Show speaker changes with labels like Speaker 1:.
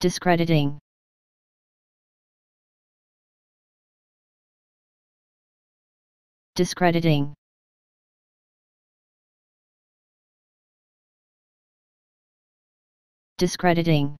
Speaker 1: discrediting. Discrediting. Discrediting.